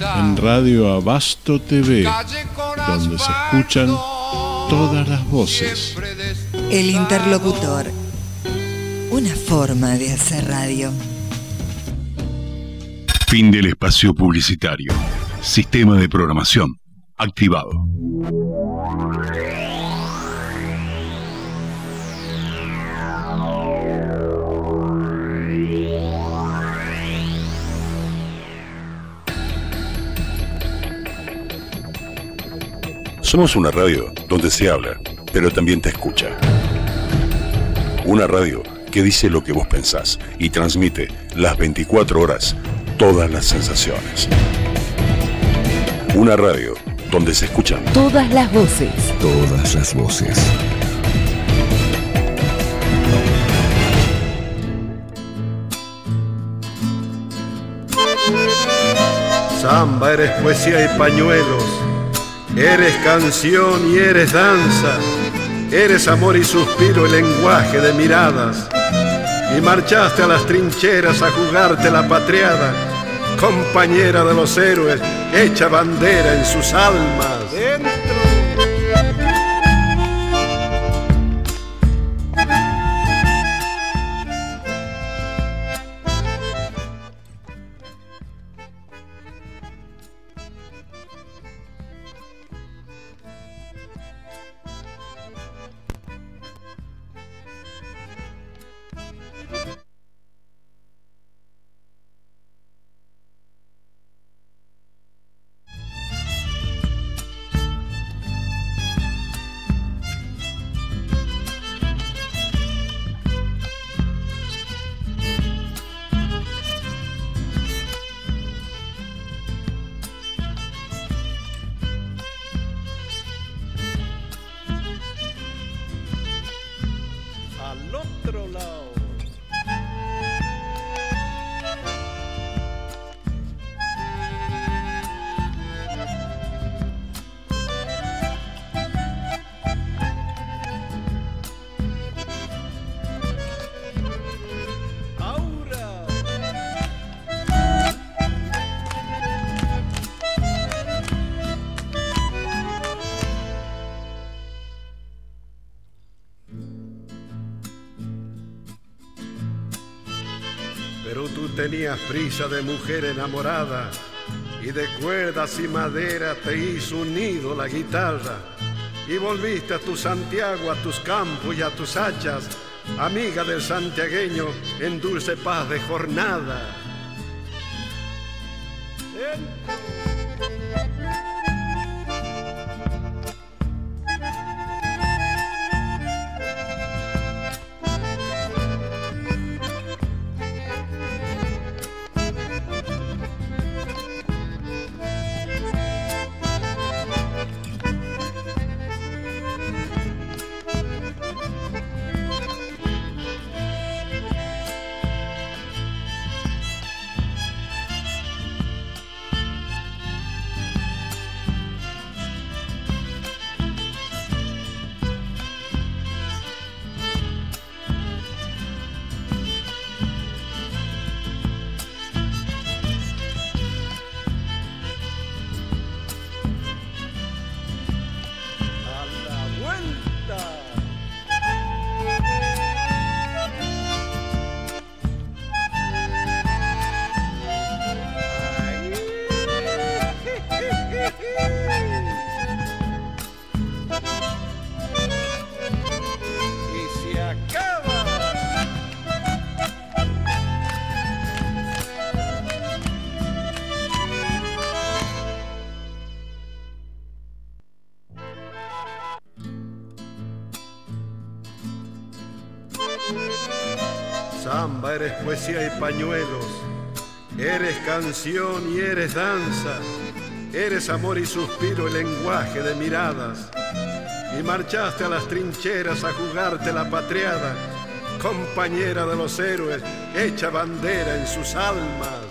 en Radio Abasto TV, donde se escuchan todas las voces. El interlocutor. Una forma de hacer radio. Fin del espacio publicitario. Sistema de programación activado. Somos una radio donde se habla, pero también te escucha. Una radio que dice lo que vos pensás y transmite las 24 horas todas las sensaciones. Una radio donde se escuchan todas las voces. Todas las voces. Samba, eres poesía y pañuelos, eres canción y eres danza, eres amor y suspiro y lenguaje de miradas. Y marchaste a las trincheras a jugarte la patriada, compañera de los héroes, hecha bandera en sus almas. Tenías prisa de mujer enamorada y de cuerdas y madera te hizo un nido la guitarra y volviste a tu Santiago, a tus campos y a tus hachas, amiga del santiagueño en dulce paz de jornada. Y pañuelos, eres canción y eres danza, eres amor y suspiro y lenguaje de miradas. Y marchaste a las trincheras a jugarte la patriada, compañera de los héroes, hecha bandera en sus almas.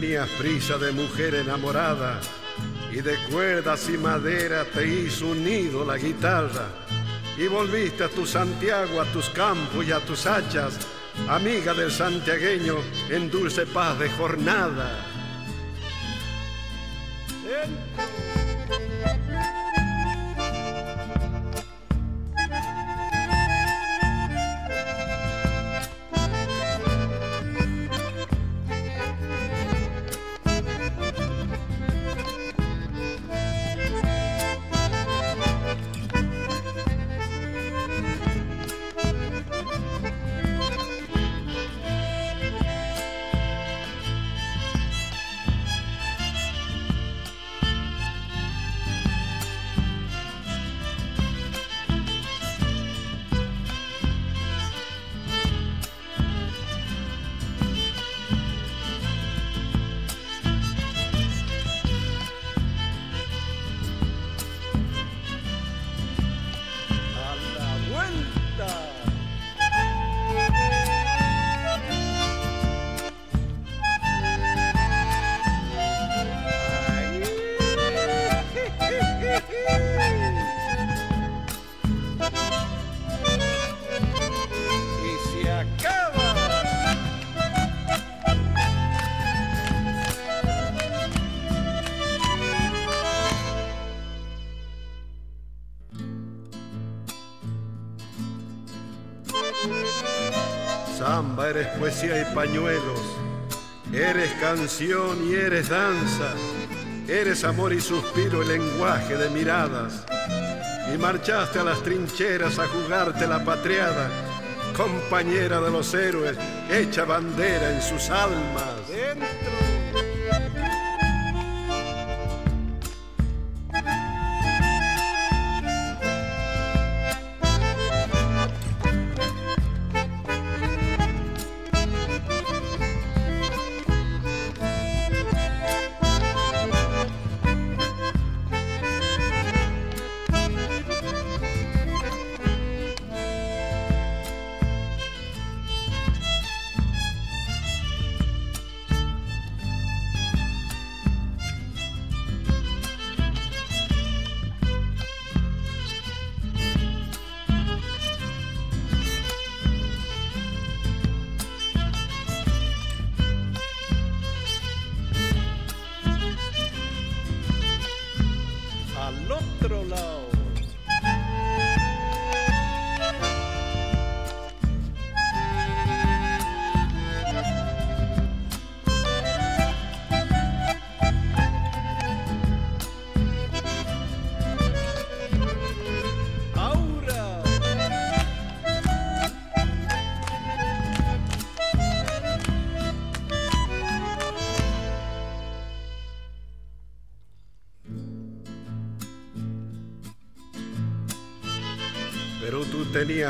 Tenías prisa de mujer enamorada y de cuerdas y madera te hizo unido la guitarra y volviste a tu Santiago, a tus campos y a tus hachas, amiga del santiagueño en dulce paz de jornada. Poesía pañuelos, eres canción y eres danza, eres amor y suspiro y lenguaje de miradas. Y marchaste a las trincheras a jugarte la patriada, compañera de los héroes, hecha bandera en sus almas.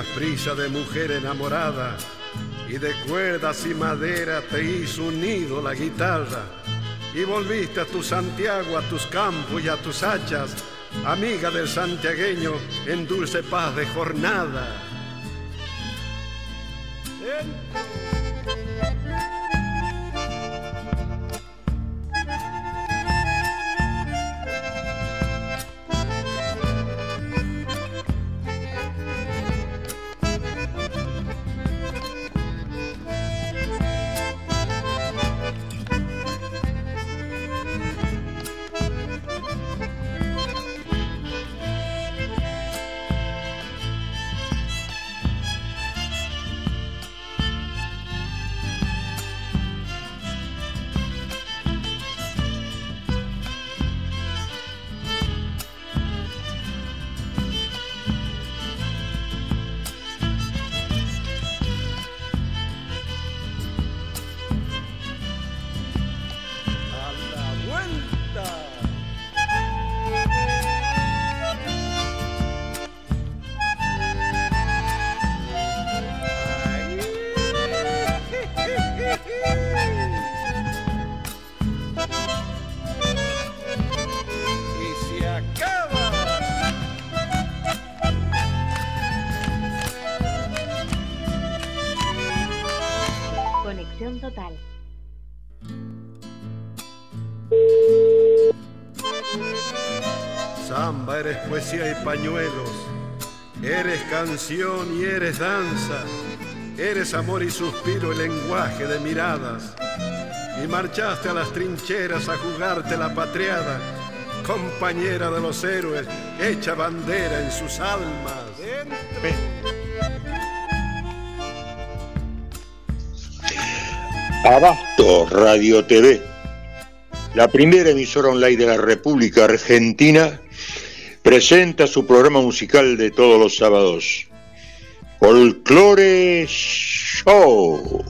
Prisa de mujer enamorada y de cuerdas y madera te hizo unido la guitarra y volviste a tu Santiago, a tus campos y a tus hachas, amiga del santiagueño en dulce paz de jornada. Pañuelos, eres canción y eres danza, eres amor y suspiro y lenguaje de miradas. Y marchaste a las trincheras a jugarte la patriada, compañera de los héroes, hecha bandera en sus almas. Abasto Radio TV, la primera emisora online de la República Argentina, presenta su programa musical de todos los sábados, Folklore Show.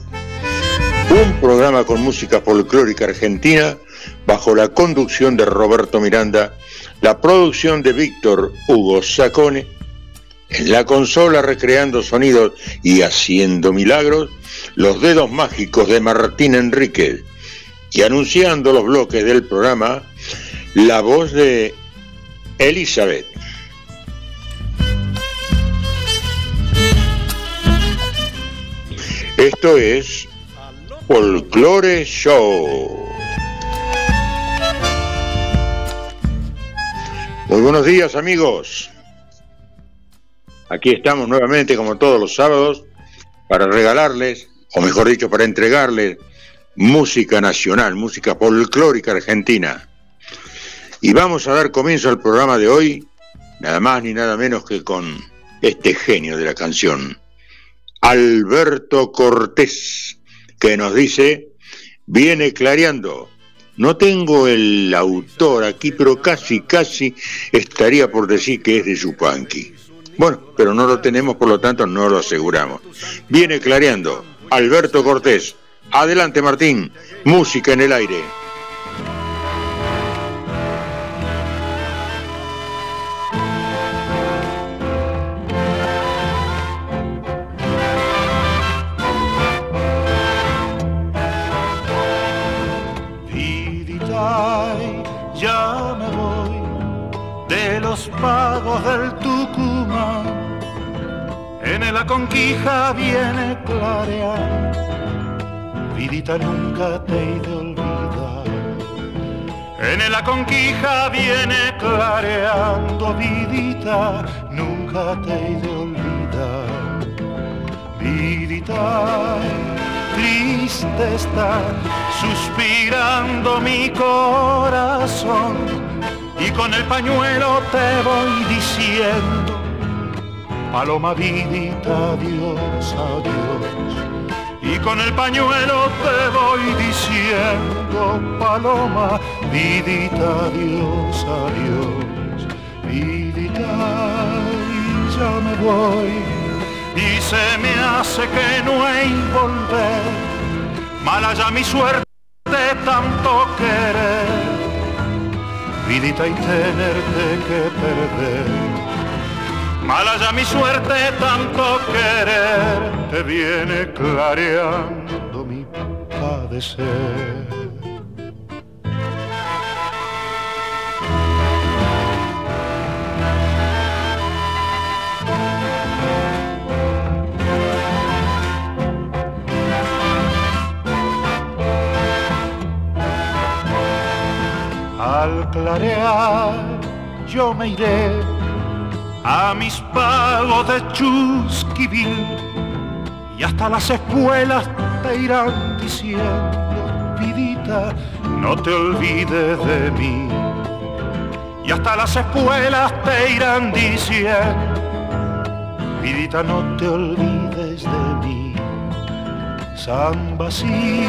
Un programa con música folclórica argentina bajo la conducción de Roberto Miranda, la producción de Víctor Hugo Sacone, en la consola recreando sonidos y haciendo milagros, los dedos mágicos de Martín Enríquez y anunciando los bloques del programa, la voz de Elizabeth. Esto es Folklore Show. Muy buenos días amigos. Aquí estamos nuevamente como todos los sábados para regalarles, o mejor dicho, para entregarles música nacional, música folclórica argentina. Y vamos a dar comienzo al programa de hoy, nada más ni nada menos que con este genio de la canción, Alberto Cortés, que nos dice, viene clareando. No tengo el autor aquí, pero casi, casi estaría por decir que es de Yupanqui. Bueno, pero no lo tenemos, por lo tanto no lo aseguramos. Viene clareando Alberto Cortés. Adelante Martín, música en el aire. Los pagos del Tucumán. En la conquija viene clarear, vidita nunca te he de olvidar. En la conquija viene clareando, vidita, nunca te he de olvidar. Vidita, triste está, suspirando mi corazón, y con el pañuelo te voy diciendo, paloma vidita, adiós, adiós. Y con el pañuelo te voy diciendo, paloma, vidita, adiós, adiós. Vidita, y ya me voy y se me hace que no hay volver. Mala ya mi suerte tanto querer, vidita y tenerte que perder. Mala ya mi suerte tanto querer, te viene clareando mi padecer. Clarear yo me iré a mis pagos de Chusquivil y hasta las escuelas te irán diciendo, vidita, no te olvides de mí. Y hasta las escuelas te irán diciendo, vidita, no te olvides de mí. Samba sí,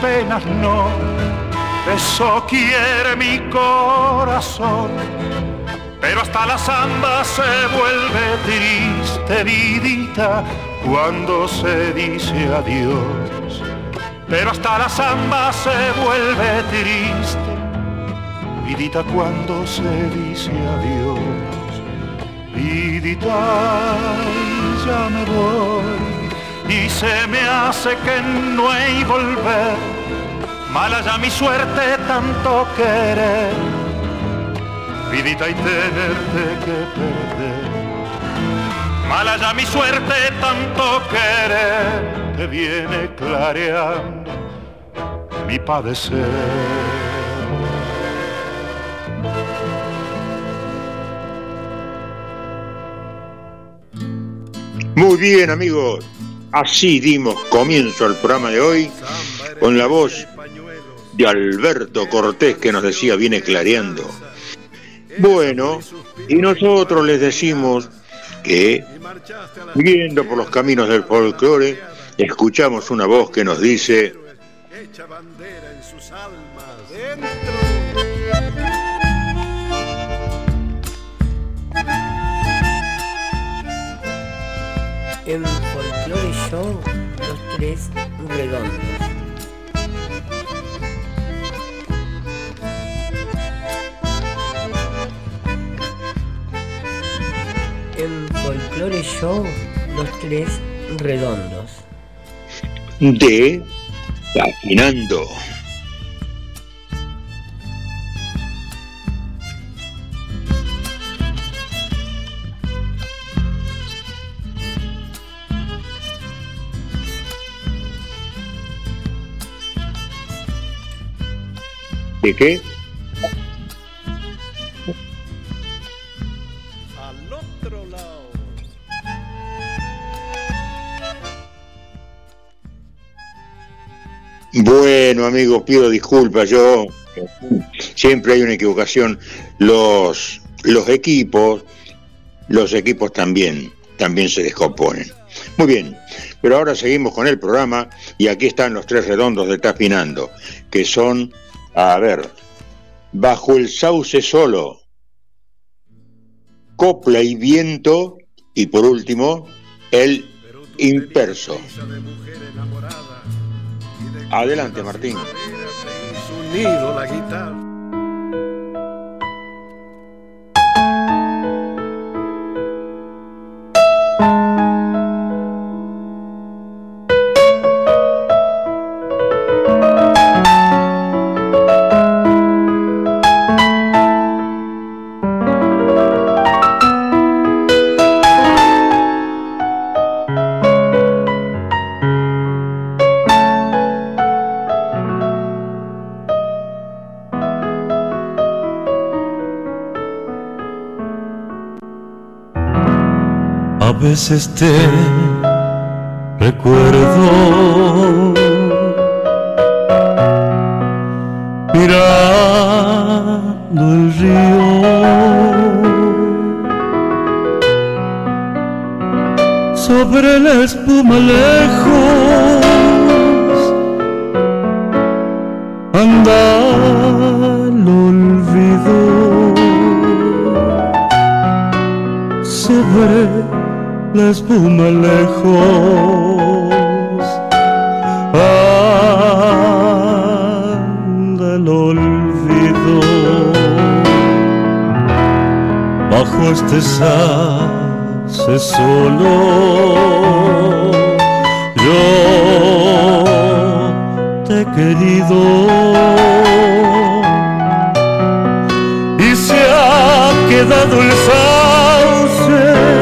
penas no eso quiere mi corazón. Pero hasta la samba se vuelve triste, vidita, cuando se dice adiós. Pero hasta la samba se vuelve triste, vidita, cuando se dice adiós. Vidita, ya me voy, y se me hace que no hay volver Mala ya mi suerte tanto querer, vidita y tenerte que perder. Mala ya mi suerte tanto querer, te viene clareando mi padecer. Muy bien amigos, así dimos comienzo al programa de hoy con la voz de Alberto Cortés que nos decía viene clareando. Bueno, y nosotros les decimos que, viendo por los caminos del folclore, escuchamos una voz que nos dice... En Folklore Show, los tres redondos. Folklore Show, los tres redondos. De Caminando. ¿De qué? Amigos, pido disculpas, yo siempre hay una equivocación. Los, los equipos, los equipos también, también se descomponen. Muy bien, pero ahora seguimos con el programa y aquí están los tres redondos de Tapinando, que son, a ver, Bajo el sauce solo, Copla y viento y por último, El imperso. Adelante, Martín. A veces te recuerdo mirando el río. Sobre la espuma lejos anda el olvido sobre la espuma lejos. Anda el olvido. Bajo este sauce solo yo te he querido. Y se ha quedado el sauce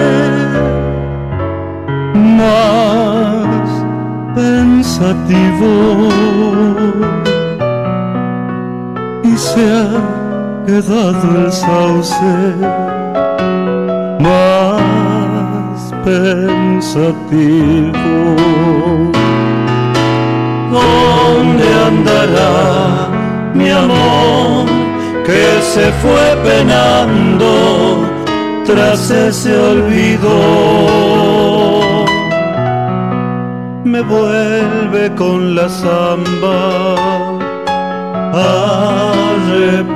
y se ha quedado el sauce más pensativo. ¿Dónde andará mi amor que se fue penando tras ese olvido? Me vuelve con la samba arrepentido.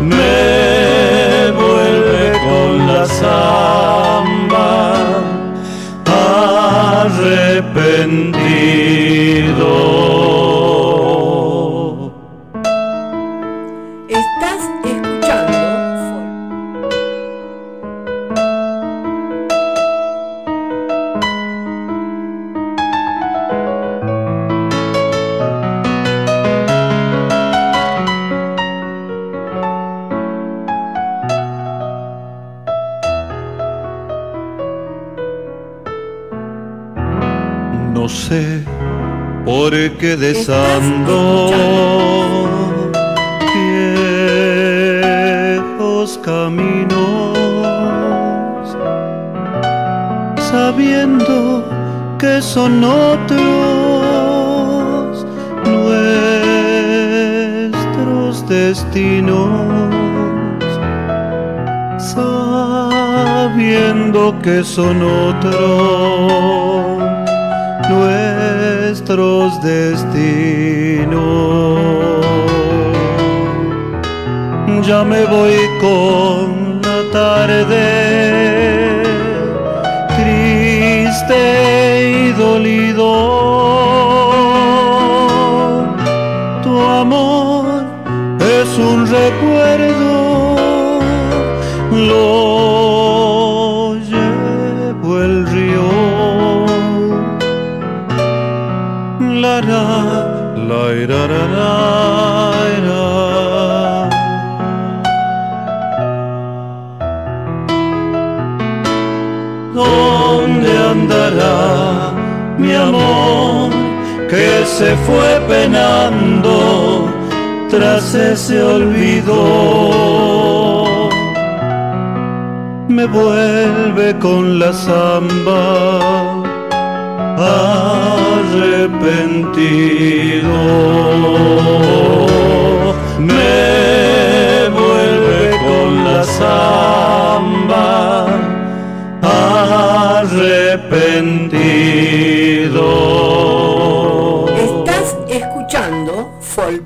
Me vuelve con la samba arrepentido. Son otros nuestros destinos. Ya me voy con la tarde, triste y dolido. Se fue penando tras ese olvido? Me vuelve con la samba arrepentido. Me vuelve con la samba arrepentido.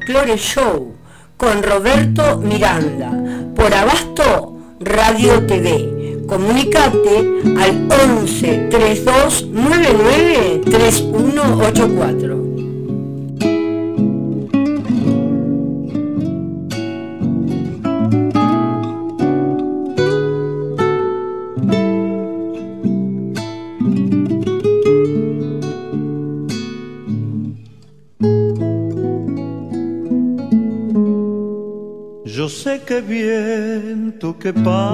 Folklore Show con Roberto Miranda por Abasto Radio TV. Comunicate al 11 32 99 3184. Yo sé que viento que pasa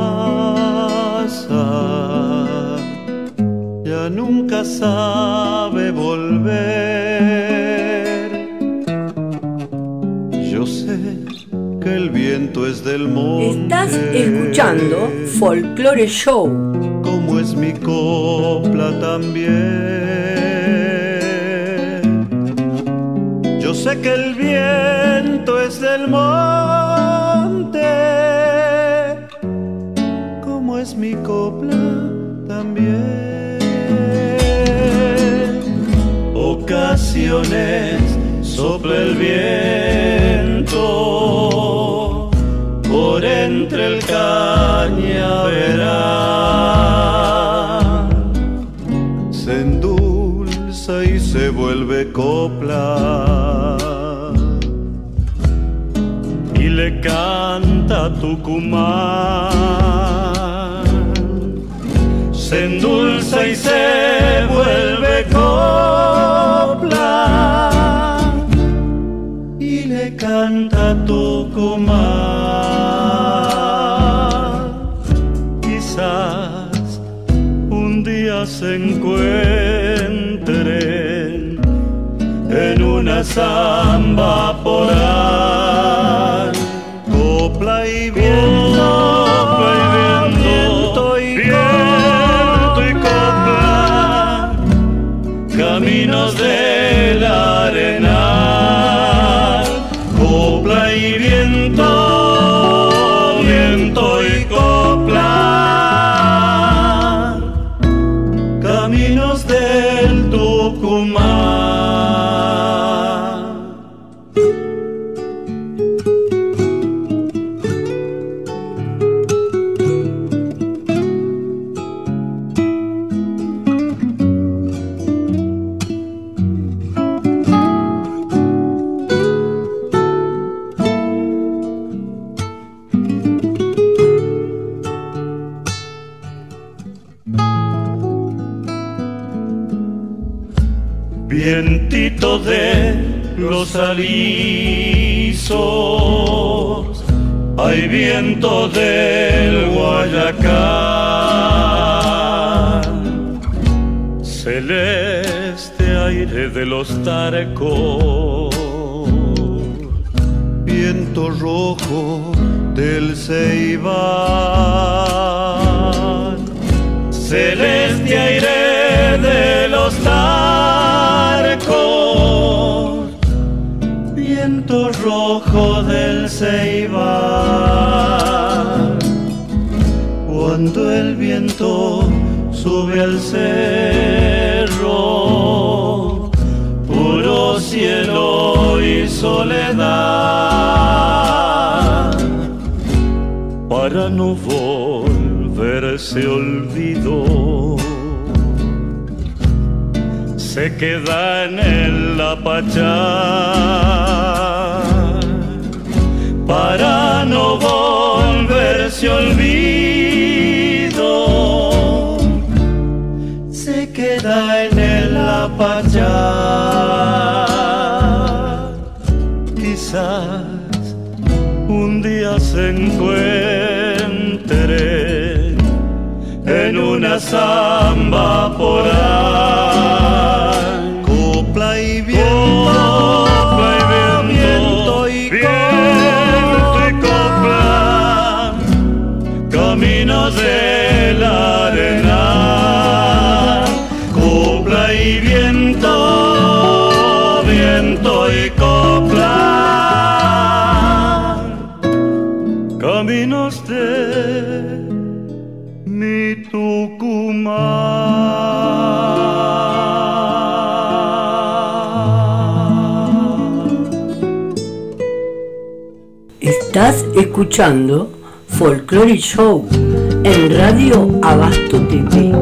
ya nunca sabe volver. Yo sé que el viento es del monte. Estás escuchando Folklore Show. como es mi copla también. Yo sé que el viento es del monte, mi copla también. Ocasiones sopla el viento por entre el cañaveral se endulza y se vuelve copla y le canta Tucumán canta Tucumán. Quizás un día se encuentren en una samba por ahí. Alisos, hay viento del Guayacán, celeste aire de los tarcos, viento rojo del Ceibal. Celeste aire de los arcos, rojo del Ceibal. Cuando el viento sube al cerro, puro cielo y soledad, para no volverse olvido, se queda en el apachar, para no volverse olvido queda en el apachar. Quizás un día se encuentre en una samba por ahí. Caminos de la arena y viento, viento y copla, caminos de mi Tucumán. Estás escuchando Folklore Show en Radio Abasto TV.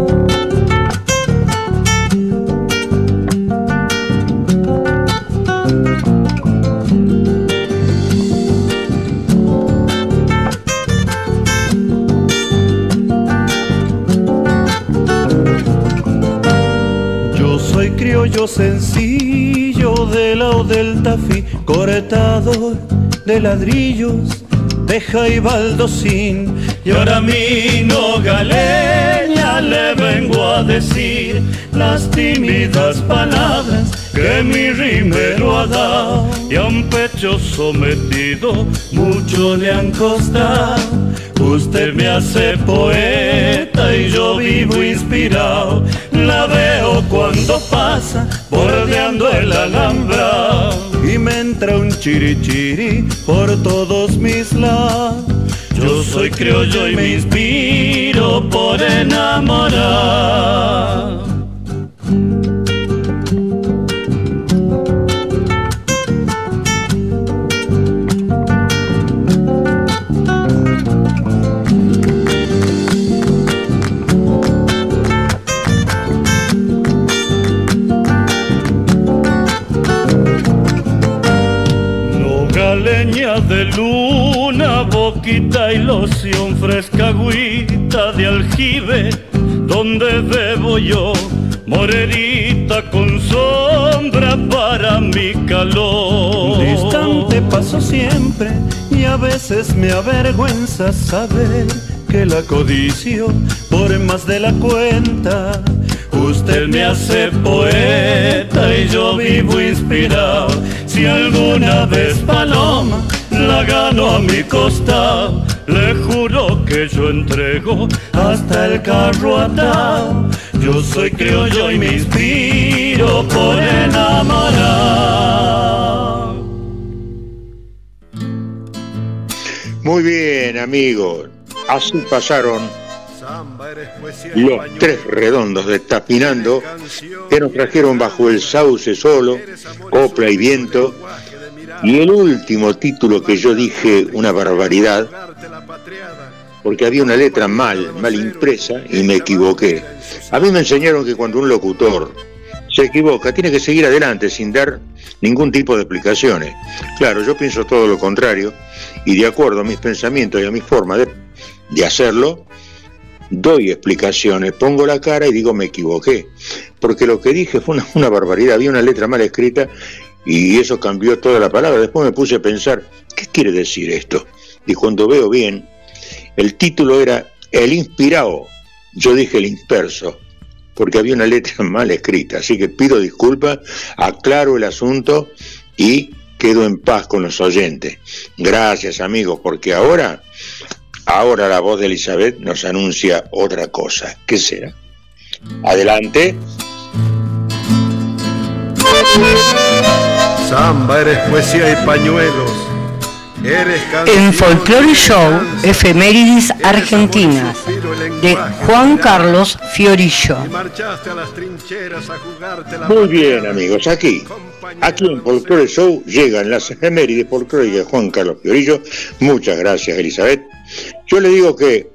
Yo soy criollo sencillo de lao del tafí, cortado de ladrillos de jaibaldocín. Y ahora mi no galeña le vengo a decir las tímidas palabras que mi rimero ha dado. Y a un pecho sometido mucho le han costado. Usted me hace poeta y yo vivo inspirado. La veo cuando pasa bordeando el alhambra y entra un chirichiri por todos mis lados. Yo soy criollo y me inspiro por enamorar. Boquita y loción fresca agüita de aljibe, donde debo yo, morerita con sombra para mi calor. Distante paso siempre y a veces me avergüenza saber que la codicio por más de la cuenta. Usted me hace poeta y yo vivo inspirado. Si alguna vez paloma la gano a mi costado, le juro que yo entrego hasta el carro atado. Yo soy criollo y me inspiro por enamorar. Muy bien, amigos. Así pasaron los tres redondos de Tapinando que nos trajeron bajo el sauce solo, copla y viento. Y el último título que yo dije una barbaridad, porque había una letra mal, mal impresa y me equivoqué. A mí me enseñaron que cuando un locutor se equivoca, tiene que seguir adelante sin dar ningún tipo de explicaciones. Claro, yo pienso todo lo contrario y de acuerdo a mis pensamientos y a mi forma de, hacerlo, doy explicaciones, pongo la cara y digo me equivoqué, porque lo que dije fue una, una, barbaridad, había una letra mal escrita y eso cambió toda la palabra. Después me puse a pensar, ¿qué quiere decir esto? Y cuando veo bien, el título era El inspirado, yo dije el disperso, porque había una letra mal escrita, así que pido disculpas, aclaro el asunto y quedo en paz con los oyentes. Gracias amigos, porque ahora, ahora la voz de Elizabeth nos anuncia otra cosa. ¿Qué será? Adelante. Samba, eres poesía y pañuelos. Eres En Folklore Show, Efemérides Argentinas, de Juan Carlos Fiorillo. Y marchaste a las trincheras a jugarte la Muy bien amigos, aquí, aquí en Folklore Show llegan las efemérides folclóricas de Juan Carlos Fiorillo. Muchas gracias Elizabeth. Yo le digo que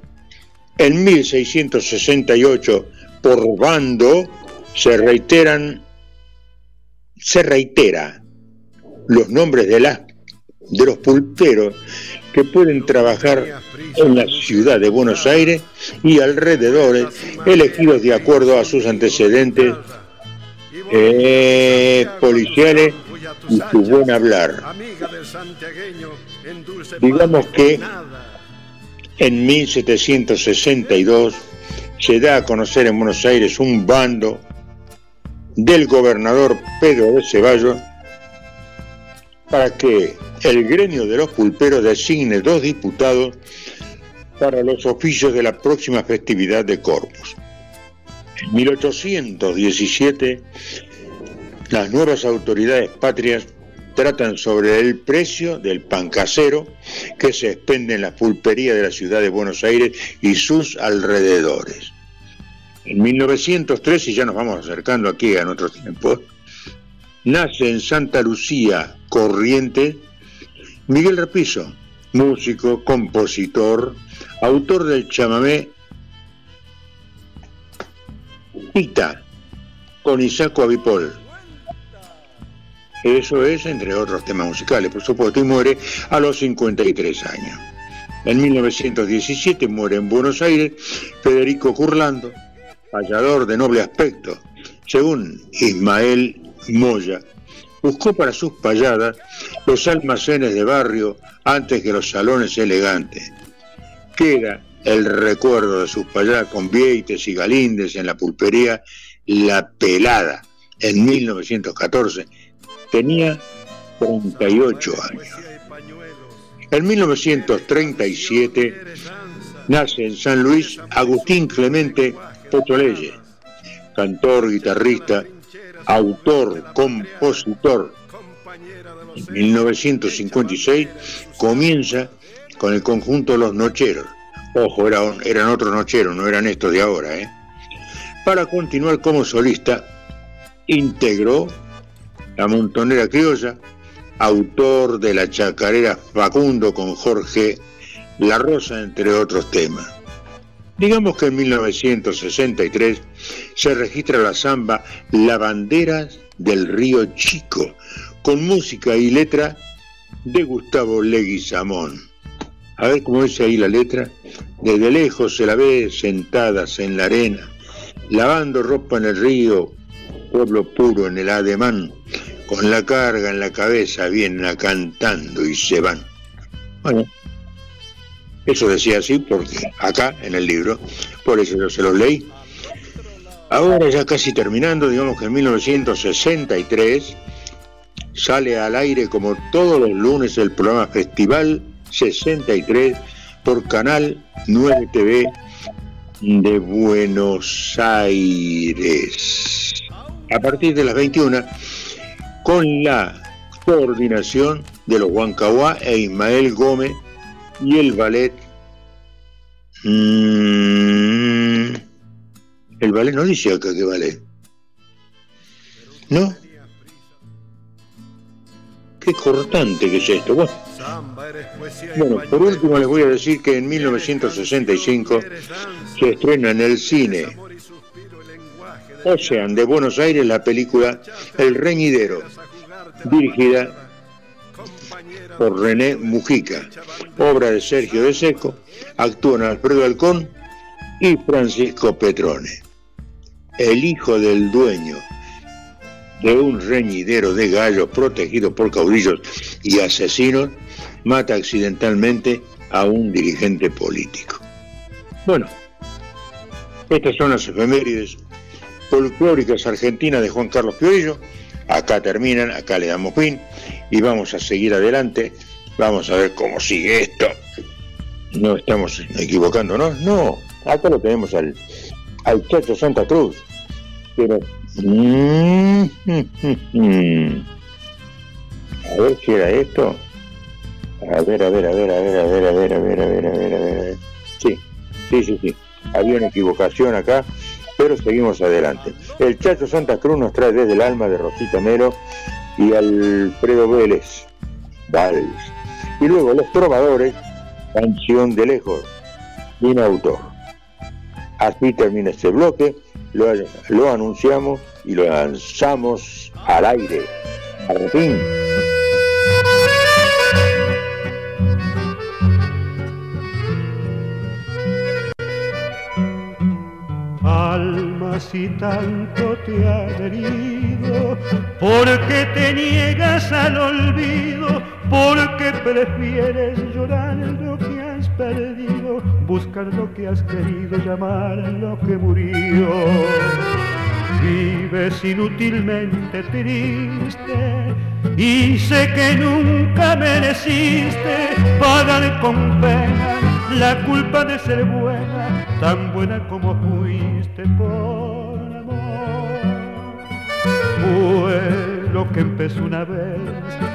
en 1668 por bando se reiteran, se reitera los nombres de las de los pulperos que pueden trabajar en la ciudad de Buenos Aires y alrededores, elegidos de acuerdo a sus antecedentes eh, policiales y su buen hablar. Digamos que en 1762 se da a conocer en Buenos Aires un bando del gobernador Pedro de Ceballos para que el gremio de los pulperos designe dos diputados para los oficios de la próxima festividad de Corpus. En 1817, las nuevas autoridades patrias tratan sobre el precio del pan casero que se expende en la pulpería de la ciudad de Buenos Aires y sus alrededores. En 1903, y ya nos vamos acercando aquí a nuestros tiempos, nace en Santa Lucía, Corrientes, Miguel Rapizo, músico, compositor, autor del chamamé Pita, con Isaco Avipol. Eso es, entre otros temas musicales, por supuesto, y muere a los 53 años. En 1917 muere en Buenos Aires Federico Curlando, payador de noble aspecto, según Ismael Moya. Buscó para sus payadas los almacenes de barrio antes que los salones elegantes. Queda el recuerdo de sus payadas con Vieites y Galíndez en la pulpería La Pelada en 1914. Tenía 38 años. En 1937 nace en San Luis Agustín Clemente Potoleye, cantor, guitarrista, autor, compositor. En 1956 comienza con el conjunto Los Nocheros. Ojo, era- eran otros nocheros, no eran estos de ahora. ¿eh? Para continuar como solista, integró la Montonera Criolla, autor de la chacarera Facundo con Jorge La Rosa, entre otros temas. Digamos que en 1963 se registra la samba Lavanderas del Río Chico, con música y letra de Gustavo Leguizamón. A ver cómo dice ahí la letra. Desde lejos se la ve sentadas en la arena, lavando ropa en el río, pueblo puro en el ademán, con la carga en la cabeza vienen a cantando y se van. Bueno, eso decía así porque acá en el libro, por eso yo se los leí. Ahora ya casi terminando, digamos que en 1963 sale al aire como todos los lunes el programa Festival 63 por Canal 9 TV de Buenos Aires. A partir de las 21, con la coordinación de los Huancahuá e Ismael Gómez y el ballet. Mm, el ballet no dice acá que ballet. ¿No? Qué cortante que es esto. Bueno, bueno, por último les voy a decir que en 1965 se estrena en el cine Ocean de Buenos Aires la película El Reñidero, dirigida por René Mujica, obra de Sergio de Seco, actúan Alfredo Alcón y Francisco Petrone. El hijo del dueño de un reñidero de gallos protegido por caudillos y asesinos mata accidentalmente a un dirigente político. Bueno, estas son las efemérides folclóricas argentinas de Juan Carlos Piorillo. acá terminan, acá le damos fin y vamos a seguir adelante. Vamos a ver cómo sigue esto. No estamos equivocándonos, no. Acá lo tenemos al, al Chacho Santa Cruz. Pero. Mm, a ver si era esto. A ver, a ver, a ver, a ver, a ver, a ver, a ver, a ver, a ver, a ver. Sí, sí, sí, sí. Había una equivocación acá, pero seguimos adelante. El Chacho Santa Cruz nos trae desde el alma de Rosita Mero y Alfredo Vélez, Vals. Y luego Los Trovadores, Canción de Lejos, un autor. Así termina este bloque, lo, anunciamos y lo lanzamos al aire. Al fin. Alma, si tanto te ha herido, porque te niegas al olvido, porque prefieres llorar lo que perdido, buscar lo que has querido, llamar lo que murió. Vives inútilmente triste y sé que nunca mereciste pagar con pena la culpa de ser buena, tan buena como fuiste por amor. Fue lo que empezó una vez,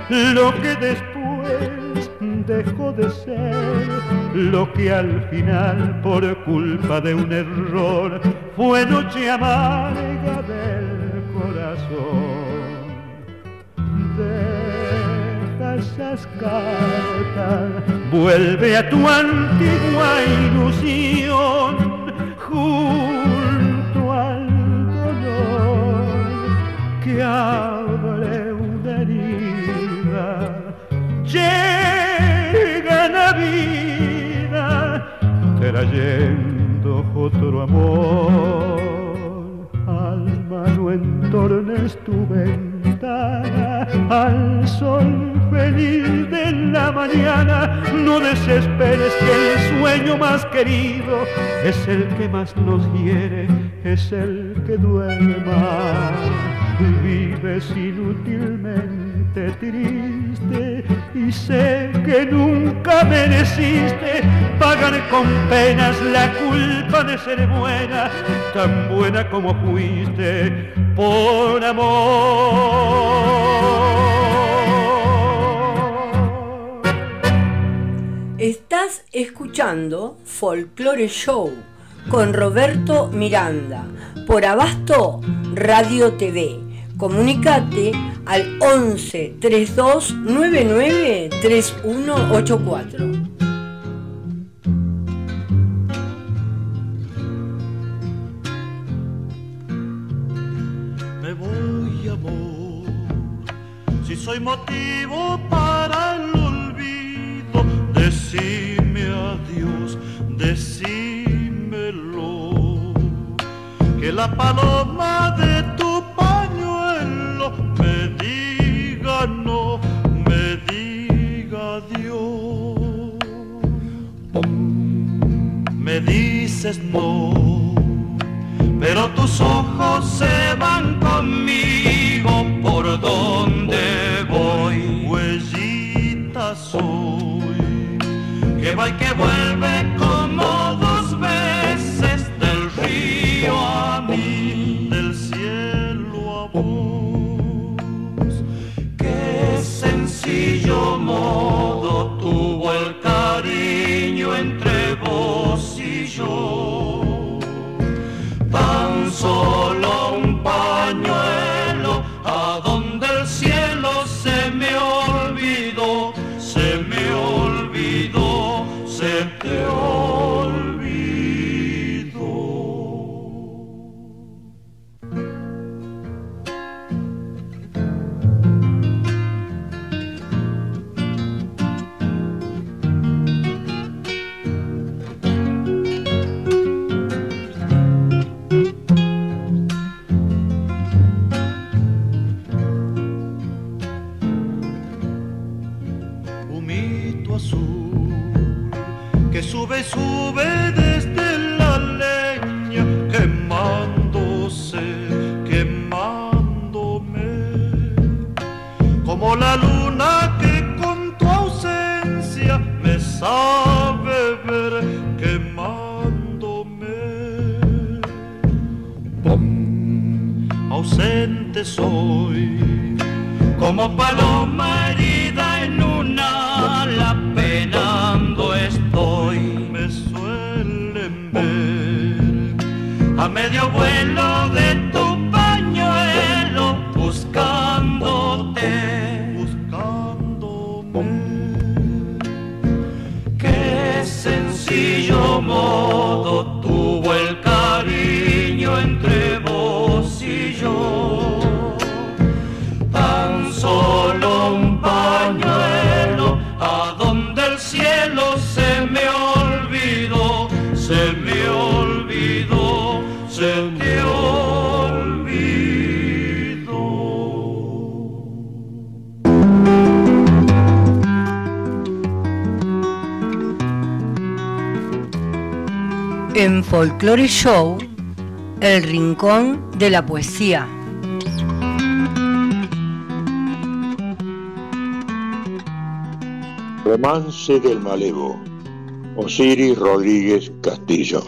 lo que después dejó de ser, lo que al final por culpa de un error fue noche amarga del corazón. Deja esas cartas, vuelve a tu antigua ilusión junto al dolor que abre una herida. Trayendo otro amor. Alma, no entornes tu ventana al sol feliz de la mañana. No desesperes que el sueño más querido es el que más nos hiere, es el que duele más. Vives inútilmente triste y sé que nunca mereciste pagar con penas la culpa de ser buena, tan buena como fuiste por amor. Estás escuchando Folklore Show con Roberto Miranda por Abasto Radio TV. Comunicate al 11 32 99 3184. Me voy, amor, si soy motivo para el olvido, decime adiós, decímelo, que la paloma de tu Dices no pero tus ojos se van conmigo por donde voy. Huellita soy, que va y que vuelve como dos veces del río a mí, del cielo a vos. Qué sencillo modo tuvo el Tăng Je. Folklore Show, El Rincón de la Poesía. Romance del Malevo. Osiris Rodríguez Castillo.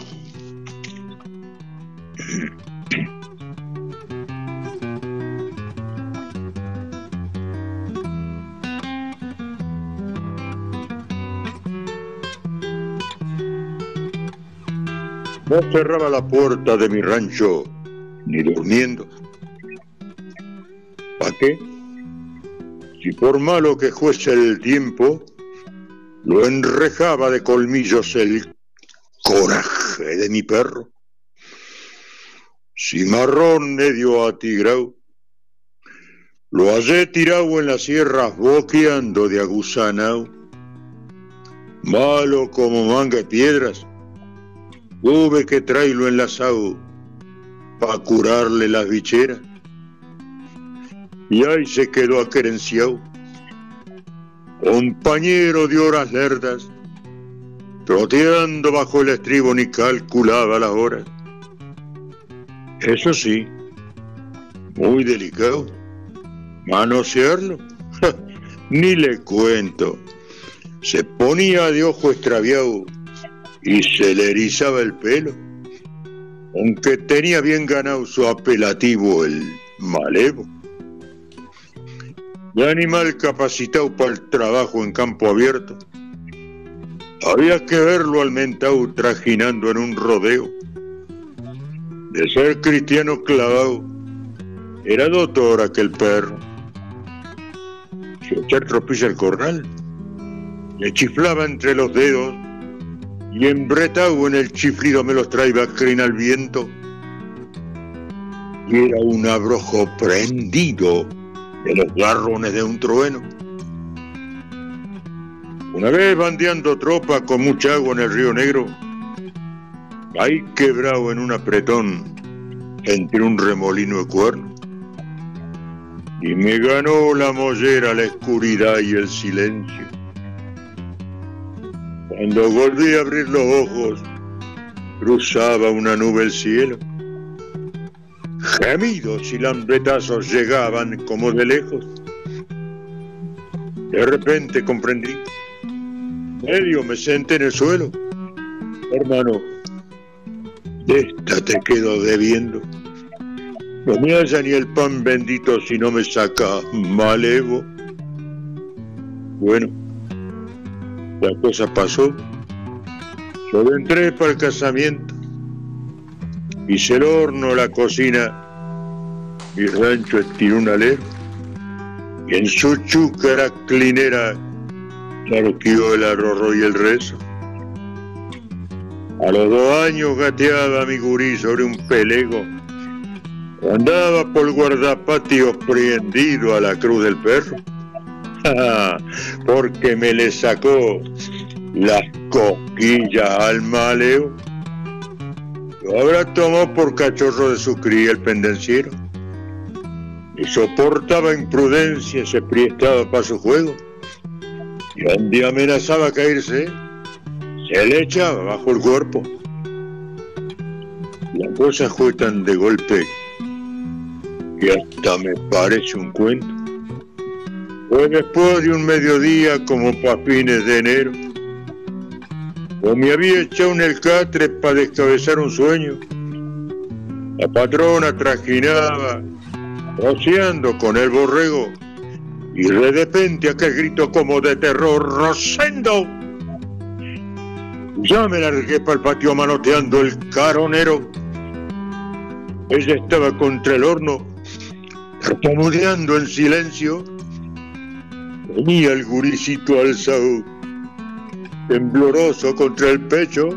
Cerraba la puerta de mi rancho ni durmiendo. ¿Para qué? Si por malo que fuese el tiempo, lo enrejaba de colmillos el coraje de mi perro. Cimarrón medio atigrao, lo hallé tirado en las sierras boqueando de aguzanao. Malo como manga de piedras, Tuve que traerlo enlazado para curarle las bicheras. Y ahí se quedó aquerenciado, compañero de horas lerdas, troteando bajo el estribo ni calculaba las horas. Eso sí, muy delicado, manosearlo, ni le cuento. Se ponía de ojo extraviado y se le erizaba el pelo, aunque tenía bien ganado su apelativo el malevo. De animal capacitado para el trabajo en campo abierto, había que verlo al mentao trajinando en un rodeo. De ser cristiano clavado, era doctor aquel perro. Si echar tropilla el corral, le chiflaba entre los dedos y embretado en el chiflido me los traía crina al viento. Y era un abrojo prendido de los garrones de un trueno. Una vez bandeando tropa con mucha agua en el río Negro, ahí quebrado en un apretón entre un remolino de cuerno. Y me ganó la mollera, la oscuridad y el silencio. Cuando volví a abrir los ojos, cruzaba una nube el cielo. Gemidos y lambretazos llegaban como de lejos. De repente comprendí. Medio me senté en el suelo. Hermano, de esta te quedo debiendo. No me haya ni el pan bendito si no me saca malevo. Bueno, la cosa pasó. Yo entré para el casamiento. Hice el horno, la cocina. Mi rancho estiró un alero. Y en su chúcara clinera charqueó el arroz y el rezo. A los dos años gateaba mi gurí sobre un pelego. Andaba por guardapatio prendido a la cruz del perro. Porque me le sacó las cosquillas al maleo. Lo habrá tomado por cachorro de su cría el pendenciero. Y soportaba imprudencia, se priestaba para su juego. Y donde amenazaba caerse, se le echaba bajo el cuerpo. La cosa fue tan de golpe que hasta me parece un cuento. Fue después de un mediodía como para fines de enero. O me había echado en el catre para descabezar un sueño. La patrona trajinaba rociando con el borrego, y de repente aquel grito como de terror, Rosendo. Ya me largué para el patio manoteando el caronero. Ella estaba contra el horno, tartamudeando en silencio. Venía el guricito alzado, tembloroso contra el pecho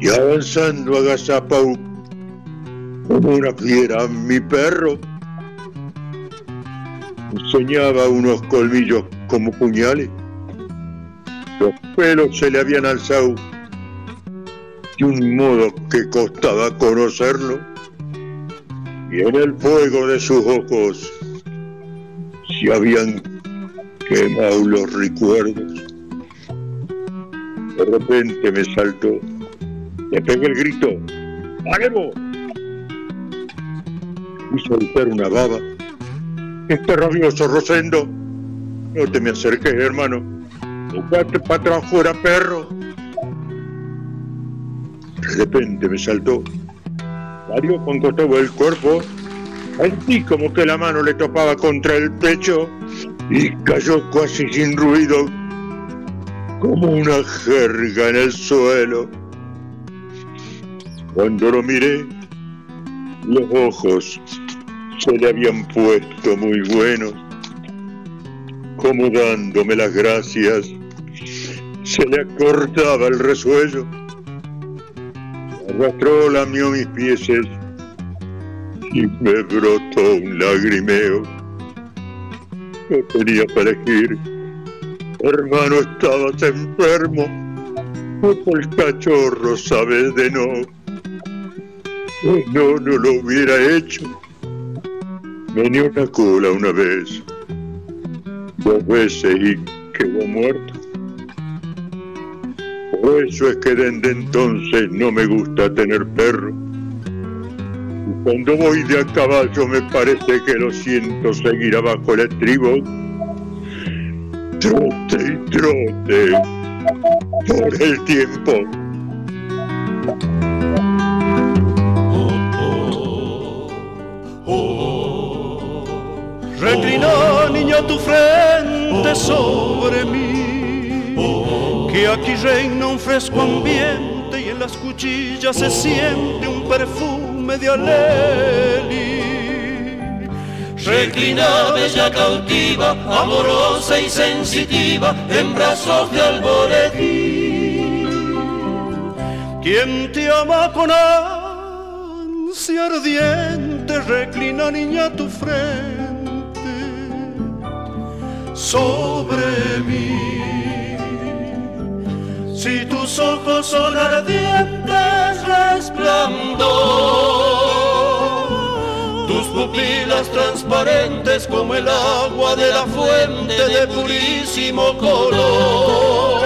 y avanzando agazapau como una fiera mi perro. Enseñaba unos colmillos como puñales. Los pelos se le habían alzado de un modo que costaba conocerlo. Y en el fuego de sus ojos se habían quemado los recuerdos. De repente me saltó, le pegué el grito, ¡Paremos! Y soltar una baba. Este rabioso Rosendo, no te me acerques, hermano. Buscate para atrás fuera, perro. De repente me saltó. Varió con todo el cuerpo. Sentí como que la mano le topaba contra el pecho y cayó casi sin ruido, como una jerga en el suelo. Cuando lo miré, los ojos se le habían puesto muy buenos, como dándome las gracias, se le acortaba el resuello, arrastró, lamió mis pieses y me brotó un lagrimeo. No tenía para elegir, hermano, estabas enfermo, como el cachorro sabes de no. No, no lo hubiera hecho. Venía una cola una vez, dos veces y quedó muerto. Por eso es que desde entonces no me gusta tener perro. Cuando voy de a caballo me parece que lo siento seguir abajo el estribo. Trote y trote por el tiempo. Reclina, niña, tu frente sobre mí, que aquí reina un fresco ambiente y en las cuchillas se siente un perfume de aleli. Reclina, bella cautiva, amorosa y sensitiva, en brazos de alboretín. Quien te ama con ansia ardiente, reclina, niña, tu frente sobre mí. Si tus ojos son ardientes resplandor, tus pupilas transparentes como el agua de la fuente de purísimo color.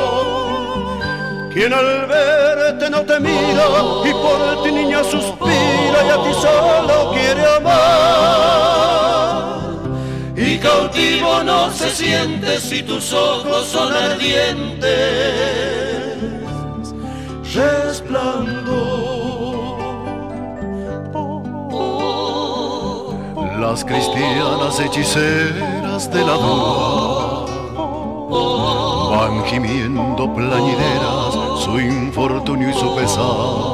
Quien al verte no te mira y por ti niña suspira y a ti solo quiere amar y cautivo no se siente si tus ojos son ardientes. Resplandor. Las cristianas hechiceras de la duda van gimiendo plañideras su infortunio y su pesar.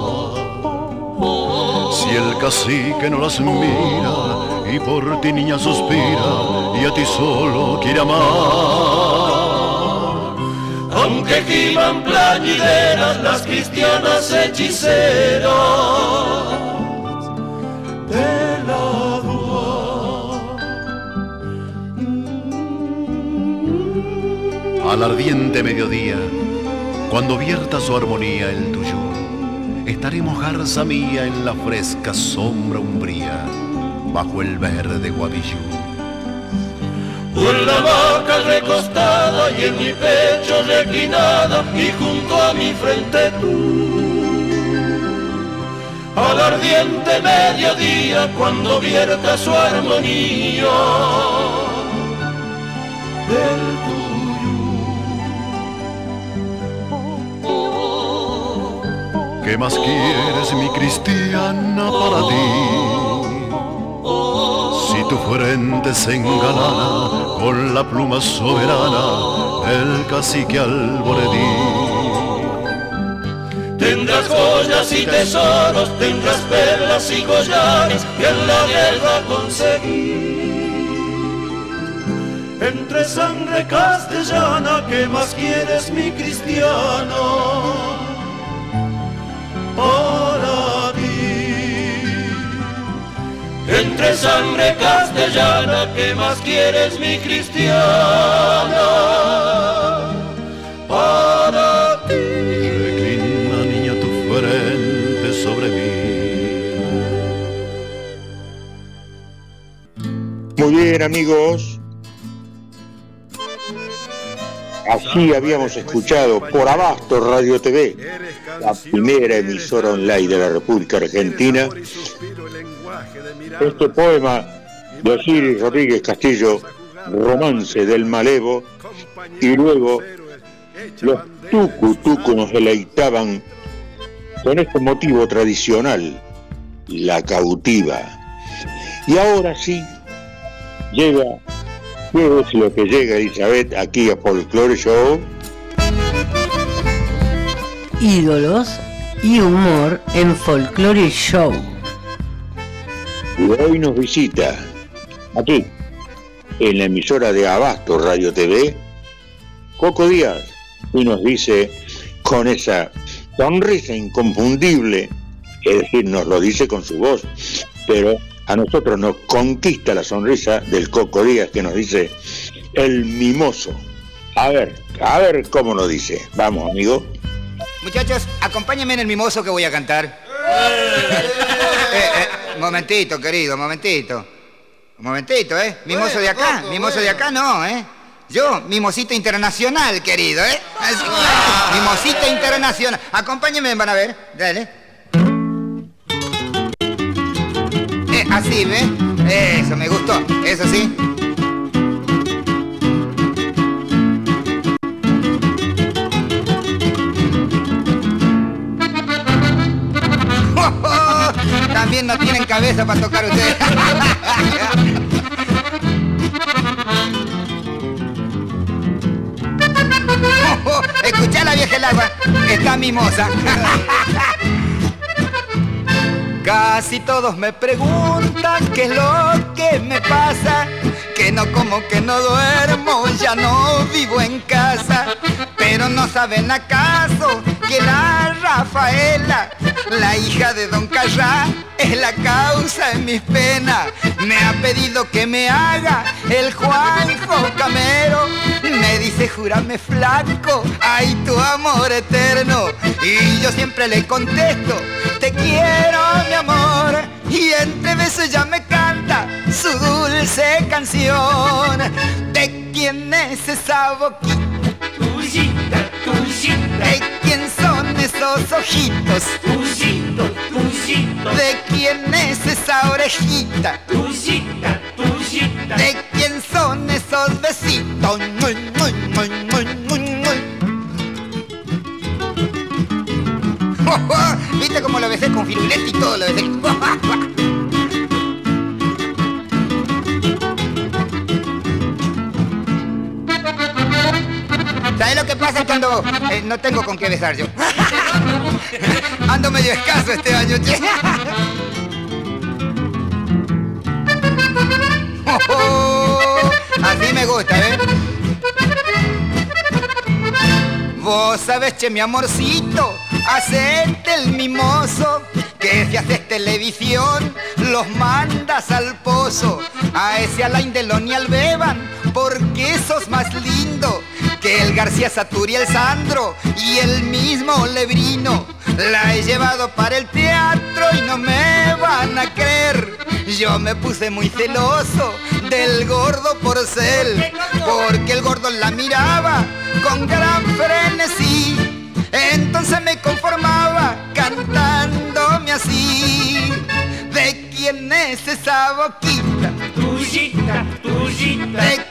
Si el cacique no las mira, y por ti niña suspira y a ti solo quiere amar. Aunque giman plañideras las cristianas hechiceras de la Al ardiente mediodía, cuando vierta su armonía el tuyo, estaremos garza mía en la fresca sombra umbría bajo el verde guavillú. Con la vaca recostada y en mi pecho reclinada y junto a mi frente tú. Al ardiente mediodía cuando vierta su armonía del tuyo. ¿Qué más quieres mi cristiana para ti? Tu frente se engalana con la pluma soberana del cacique alboredí. Tendrás joyas y tesoros, tendrás perlas y collares que en la guerra conseguí. Entre sangre castellana, ¿qué más quieres mi cristiano? Para Entre sangre castellana, ¿qué más quieres mi cristiana? Para ti. Reclina niña tu frente sobre mí. Muy bien, amigos. Así habíamos escuchado por Abasto Radio TV, la primera emisora online de la República Argentina, este poema de Osiris Rodríguez Castillo, Romance del Malevo, y luego los tucu tucu nos deleitaban con este motivo tradicional, la cautiva. Y ahora sí, llega ¿Qué es lo que llega, Elizabeth, aquí a Folklore Show? Ídolos y humor en Folklore Show. Y hoy nos visita, aquí, en la emisora de Abasto Radio TV, Coco Díaz, y nos dice con esa sonrisa inconfundible, es decir, nos lo dice con su voz, pero a nosotros nos conquista la sonrisa del Coco Díaz que nos dice el mimoso. A ver, a ver cómo nos dice. Vamos, amigo. Muchachos, acompáñenme en el mimoso que voy a cantar. Eh, eh, momentito, querido, momentito. Un momentito, ¿eh? Mimoso de acá, mimoso de acá no, ¿eh? Yo, mimosito internacional, querido, ¿eh? Así, mimosito internacional. Acompáñenme, van a ver. Dale. así, ¿ves? Eso, me gustó. Eso sí. También no tienen cabeza para tocar ustedes. Escuchá la vieja el agua, está mimosa. Casi todos me preguntan qué es lo que me pasa, que no como, que no duermo, ya no vivo en casa, pero no saben acaso que la Rafaela, la hija de Don Carrá, es la causa de mis penas. Me ha pedido que me haga el Juanjo Camero. Me dice, júrame flaco, ay tu amor eterno. Y yo siempre le contesto, te quiero mi amor. Y entre besos ya me canta su dulce canción. ¿De quién es esa boquita? ¿De quién son esos ojitos? Tucito, tucito. ¿De quién es esa orejita? Tucita, tucita. ¿De quién son esos besitos? Muy, muy, muy, muy, muy, muy. ¿Viste cómo lo besé con firulete y todo lo besé? ¿Sabes lo que pasa cuando eh, no tengo con qué besar yo? Ando medio escaso este año, che. Así me gusta, ¿eh? Vos sabés, che, mi amorcito, hacete el mimoso, que si haces televisión, los mandas al pozo. A ese Alain Delon y al Beban, porque sos más lindo que el García Saturi, el Sandro y el mismo Lebrino. La he llevado para el teatro y no me van a creer. Yo me puse muy celoso del gordo porcel, porque el gordo la miraba con gran frenesí. Entonces me conformaba cantándome así. ¿De quién es esa boquita? Tucita, tucita. ¿De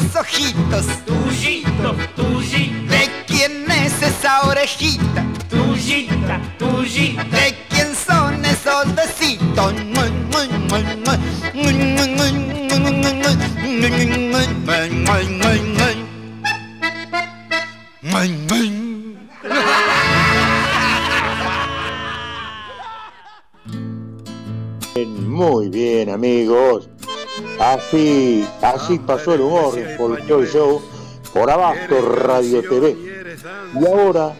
los ojitos. Tuyito, tuyito. ¿De quién es esa orejita? Tuyita, tuyita. ¿De quién son esos besitos? Muy bien amigos, Así, así pasó el humor en Folklore Show por Abasto Radio TV. Y ahora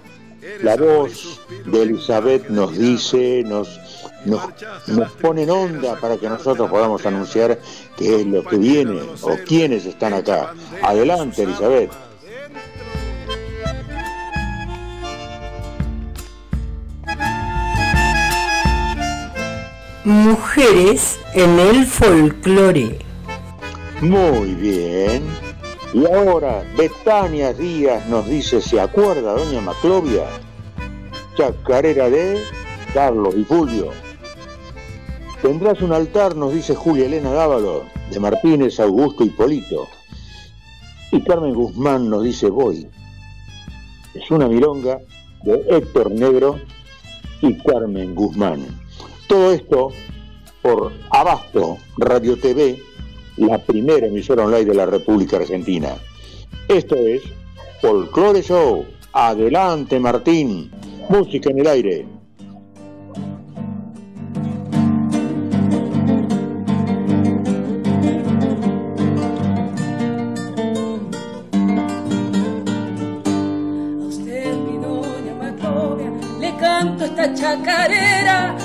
la voz de Elizabeth nos dice, nos, nos, nos pone en onda para que nosotros podamos anunciar qué es lo que viene o quiénes están acá. Adelante, Elizabeth. Mujeres en el folclore. Muy bien. Y ahora, Betania Díaz nos dice, ¿se acuerda, doña Maclovia? Chacarera de Carlos y Julio. Tendrás un altar, nos dice Julia Elena Dávalo, de Martínez, Augusto y Polito. Y Carmen Guzmán nos dice, voy. Es una milonga de Héctor Negro y Carmen Guzmán. Todo esto por Abasto Radio TV, la primera emisora online de la República Argentina. Esto es Folklore Show. Adelante, Martín. Música en el aire. A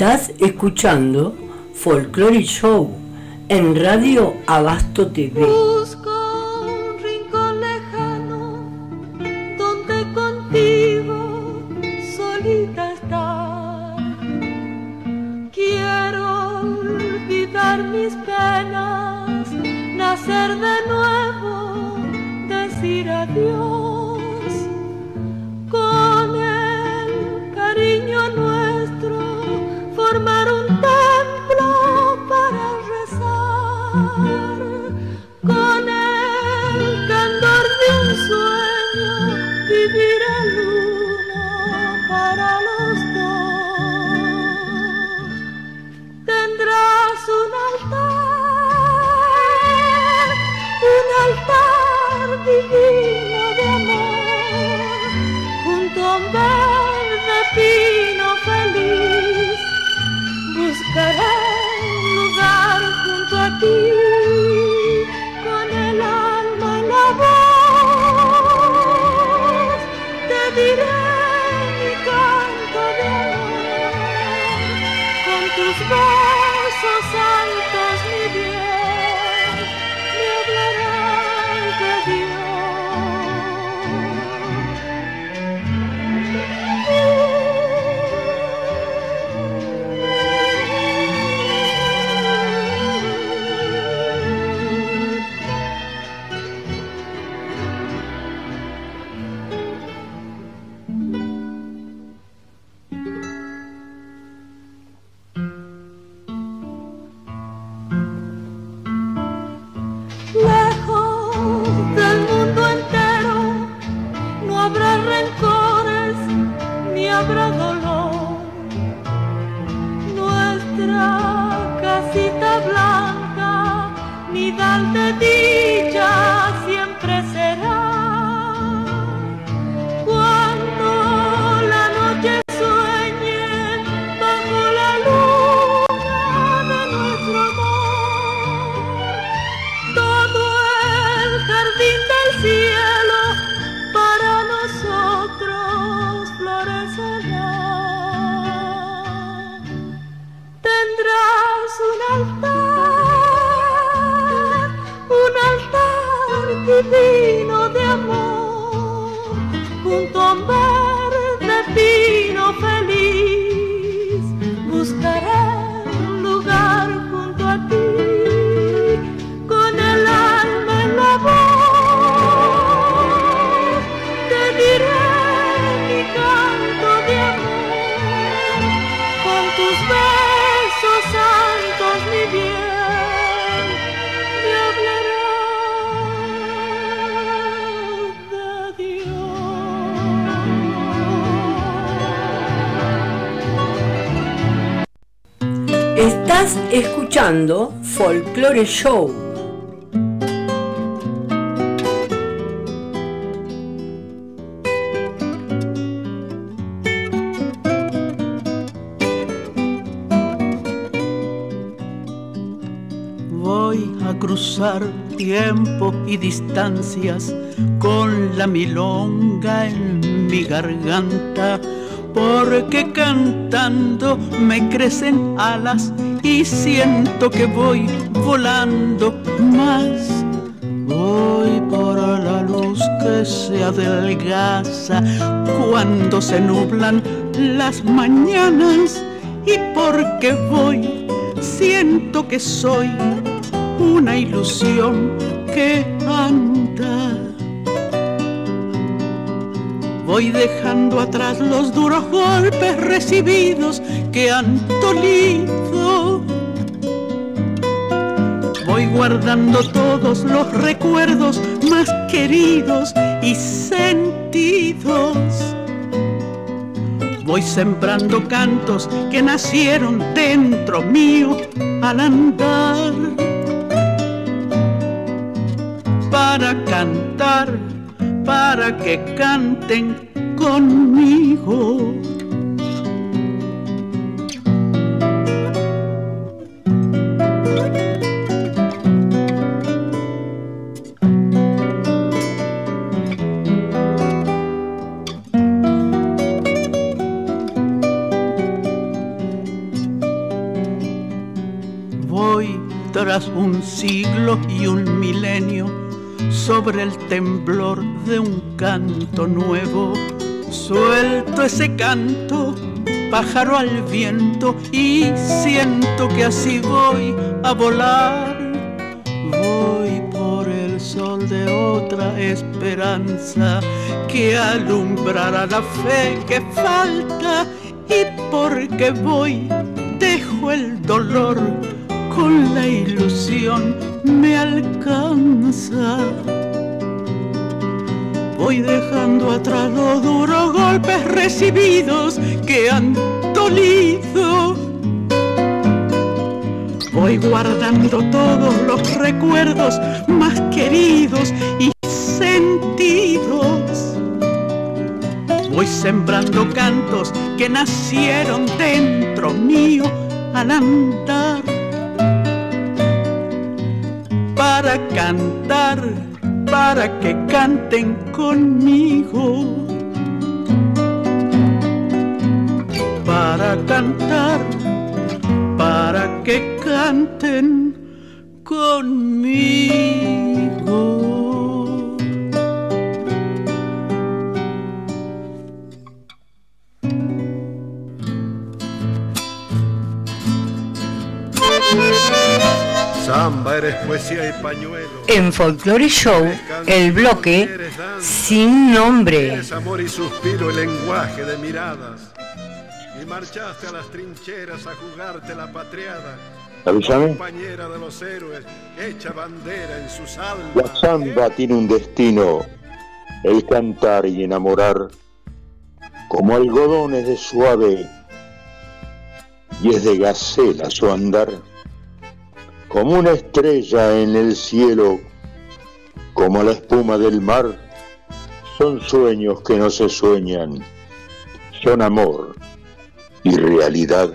Estás escuchando Folklore Show en Radio Abasto TV. Escuchando Folklore Show. Voy a cruzar tiempo y distancias con la milonga en mi garganta, porque cantando me crecen alas y siento que voy volando más. Voy por la luz que se adelgaza cuando se nublan las mañanas y porque voy siento que soy una ilusión que anda. Voy dejando atrás los duros golpes recibidos que han dolido. Guardando todos los recuerdos más queridos y sentidos. Voy sembrando cantos que nacieron dentro mío al andar. Para cantar, para que canten conmigo. Y un milenio sobre el temblor de un canto nuevo. Suelto ese canto, pájaro al viento, y siento que así voy a volar. Voy por el sol de otra esperanza que alumbrará la fe que falta, y porque voy, dejo el dolor con la ilusión me alcanza. Voy dejando atrás los duros golpes recibidos que han dolido. Voy guardando todos los recuerdos más queridos y sentidos. Voy sembrando cantos que nacieron dentro mío al andar para cantar, para que canten conmigo. Para cantar, para que canten conmigo. Eres poesía y pañuelo. En Folklore Show, el bloque sin nombre. Eres amor y suspiro, el lenguaje de miradas. Y marchaste a las trincheras a jugarte la patriada. Avísame. Compañera de los héroes, hecha bandera en sus almas. La samba tiene un destino, el cantar y enamorar, como algodones de suave, y es de gacela su andar como una estrella en el cielo, como la espuma del mar, son sueños que no se sueñan, son amor y realidad.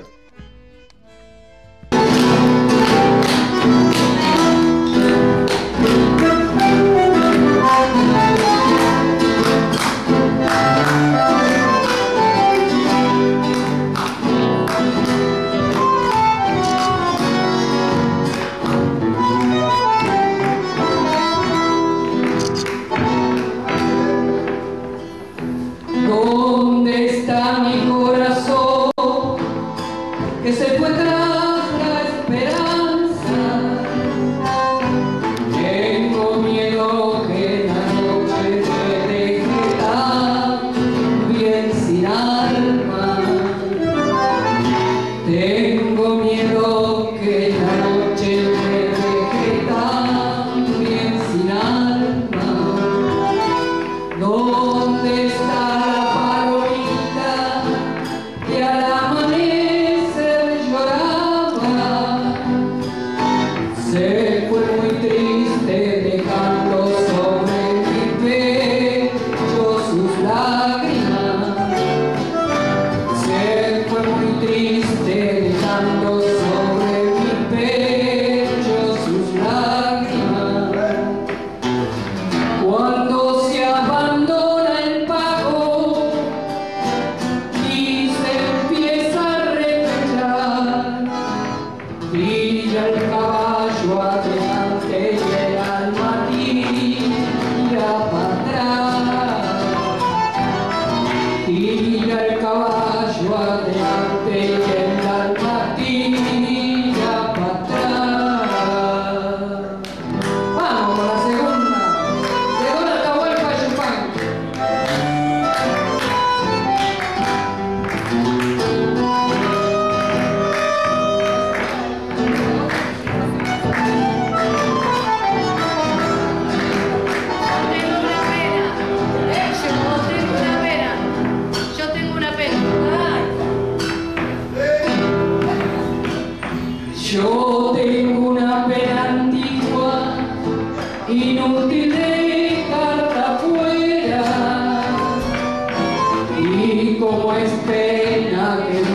como es pena que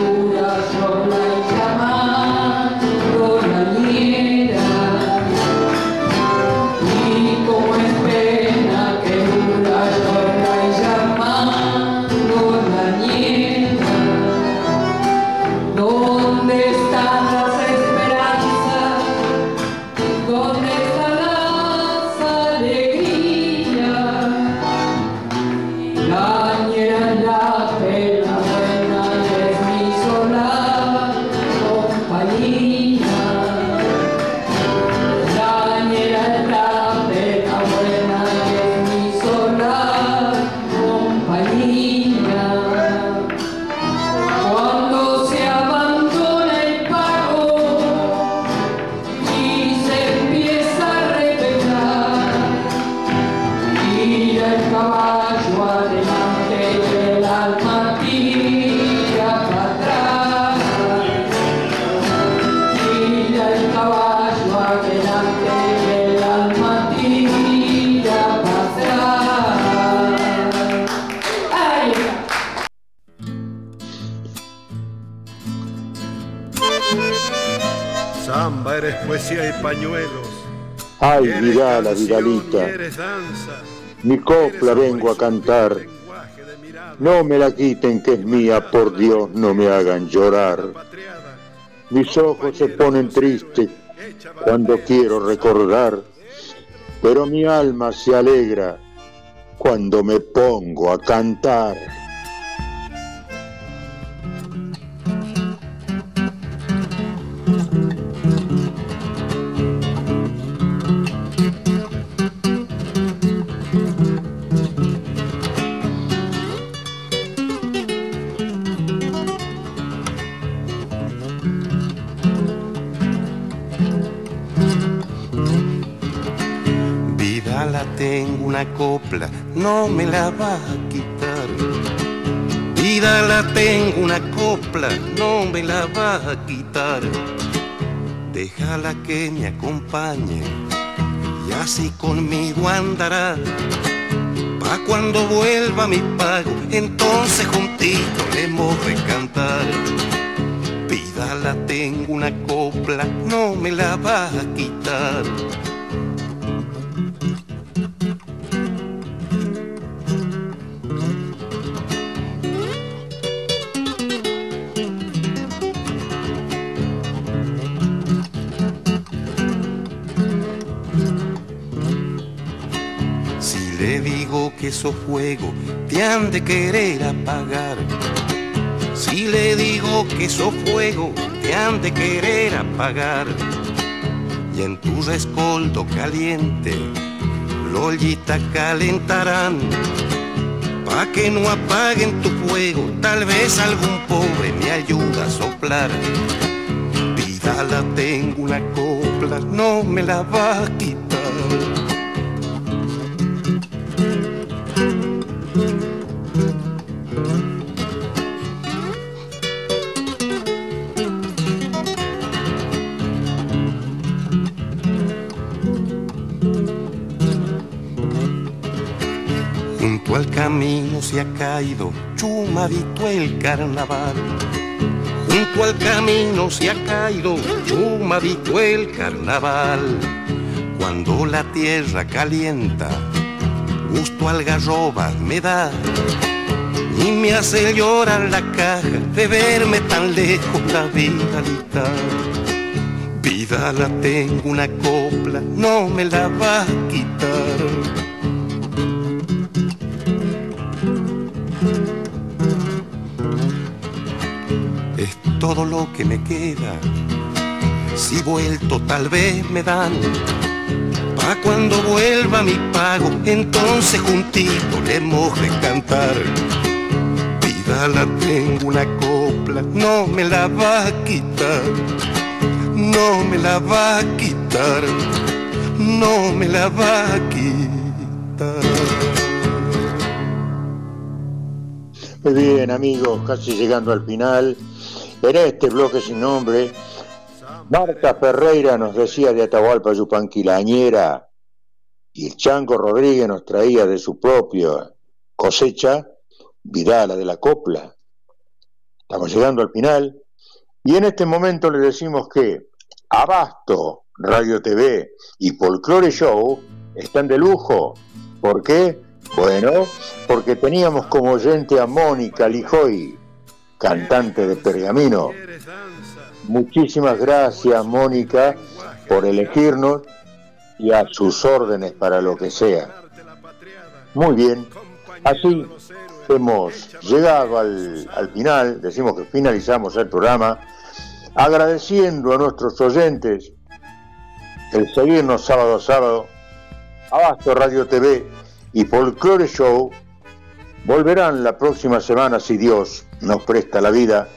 pañuelos. Ay, Vidala, Vidalita, mi copla vengo a cantar. No me la quiten que es mía, por Dios, no me hagan llorar. Mis ojos se ponen tristes cuando quiero recordar, pero mi alma se alegra cuando me pongo a cantar. no me la va a quitar. Vida la tengo una copla, no me la va a quitar. Déjala que me acompañe y así conmigo andará. Pa' cuando vuelva mi pago, entonces juntito le hemos de cantar. Vida la tengo una copla, no me la va a quitar. Que esos fuegos te han de querer apagar. Si le digo que esos fuegos te han de querer apagar. Y en tu rescoldo caliente, lollita calentarán. Pa' que no apaguen tu fuego, tal vez algún pobre me ayuda a soplar. Pídala, tengo una copla, no me la va a. se ha caído chumadito el carnaval. Junto al camino se ha caído chumadito el carnaval. Cuando la tierra calienta, gusto algarroba me da. Y me hace llorar la caja de verme tan lejos la vida Vida la tengo una copla, no me la va a quitar. Todo lo que me queda. Si vuelto tal vez me dan. Pa' cuando vuelva mi pago, entonces juntito le hemos de cantar. Vida la tengo una copla, no me la va a quitar. No me la va a quitar. No me la va a quitar. Muy bien amigos, casi llegando al final. En este bloque sin nombre, Marta Ferreira nos decía de Atahualpa Yupanqui la añera y el Chango Rodríguez nos traía de su propia cosecha Vidala de la copla. Estamos llegando al final y en este momento le decimos que Abasto, Radio TV y Folklore Show están de lujo. ¿Por qué? Bueno, porque teníamos como oyente a Mónica Lijoy, cantante de Pergamino. Muchísimas gracias, Mónica, por elegirnos y a sus órdenes para lo que sea. Muy bien, así hemos llegado al, al final, decimos que finalizamos el programa, agradeciendo a nuestros oyentes el seguirnos sábado a sábado, Abasto Radio TV y Folklore Show volverán la próxima semana si Dios nos presta la vida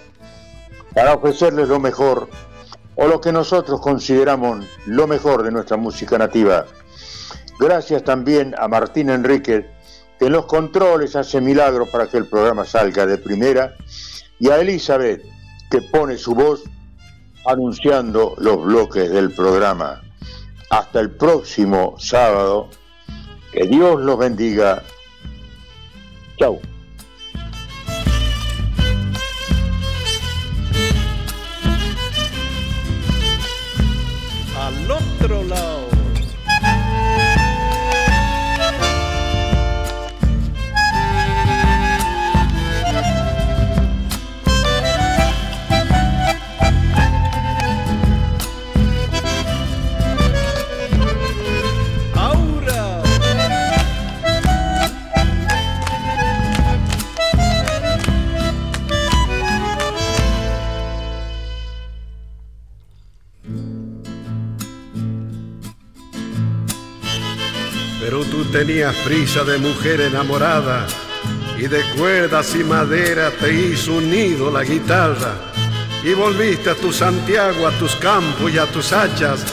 para ofrecerles lo mejor o lo que nosotros consideramos lo mejor de nuestra música nativa. Gracias también a Martín Enríquez, que en los controles hace milagros para que el programa salga de primera, y a Elizabeth, que pone su voz anunciando los bloques del programa. Hasta el próximo sábado. Que Dios los bendiga. Chau. al tenías prisa de mujer enamorada y de cuerdas y madera te hizo unido la guitarra y volviste a tu Santiago, a tus campos y a tus hachas